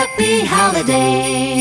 happy holiday.